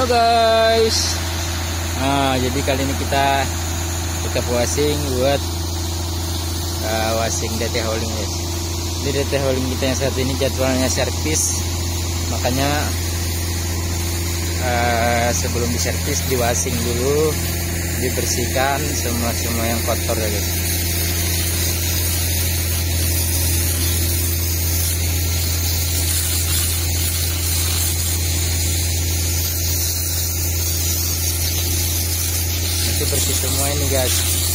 Halo guys. Nah jadi kali ini kita Kita wasing buat uh, Wasing DT Hauling guys. Di DT Hauling kita yang saat ini jadwalnya servis. Makanya uh, Sebelum diservis diwasing dulu Dibersihkan semua-semua yang kotor ya guys itu bersih semua ini guys